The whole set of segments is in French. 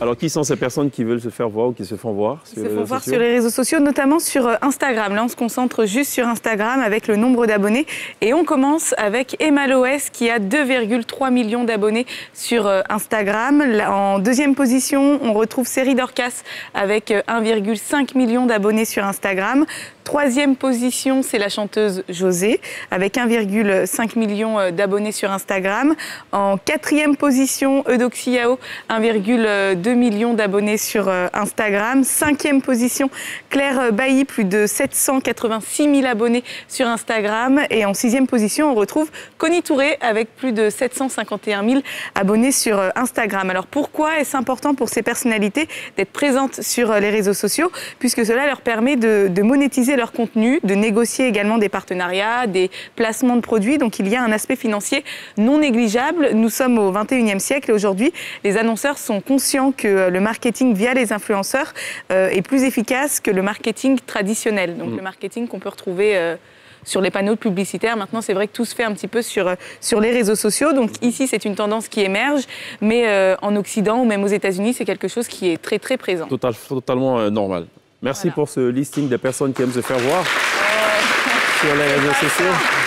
Alors, qui sont ces personnes qui veulent se faire voir ou qui se font voir sur se les réseaux voir sur les réseaux sociaux, notamment sur euh, Instagram. Là, on se concentre juste sur Instagram avec le nombre d'abonnés. Et on commence avec Emaloes qui a 2,3 millions d'abonnés sur euh, Instagram. En deuxième position, on retrouve Série Dorcas avec 1,5 euh, million d'abonnés sur Instagram. Troisième position, c'est la chanteuse José, avec 1,5 million d'abonnés sur Instagram. En quatrième position, Eudoxiao, 1,2 million d'abonnés sur euh, Instagram. Cinquième position, Claire Bailly, plus de 786 000 abonnés sur Instagram. Et en sixième position, on retrouve Connie Touré, avec plus de 751 000 abonnés sur euh, Instagram. Alors pourquoi est-ce important pour ces personnalités d'être présentes sur les réseaux sociaux Puisque cela leur permet de, de monétiser leur contenu, de négocier également des partenariats, des placements de produits? Donc il y a un aspect financier non négligeable. Nous sommes au 21e siècle et aujourd'hui, les annonceurs sont conscients que le marketing via les influenceurs euh, est plus efficace que le marketing traditionnel. Donc mm. le marketing qu'on peut retrouver euh, sur les panneaux publicitaires. Maintenant, c'est vrai que tout se fait un petit peu sur, euh, sur les réseaux sociaux. Donc ici, c'est une tendance qui émerge, mais en Occident ou même aux États-Unis, c'est quelque chose qui est très très présent. Total, totalement normal. Merci pour ce listing des personnes qui aiment se faire voir sur les réseaux sociaux.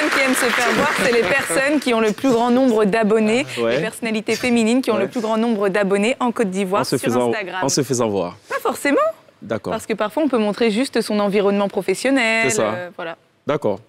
Personnes qui aiment se faire voir, c'est les personnes qui ont le plus grand nombre d'abonnés, les personnalités féminines qui ont le plus grand nombre d'abonnés en Côte d'Ivoire sur Instagram. En se faisant voir. Pas forcément. D'accord. Parce que parfois on peut montrer juste son environnement professionnel. C'est ça. Euh, voilà. D'accord.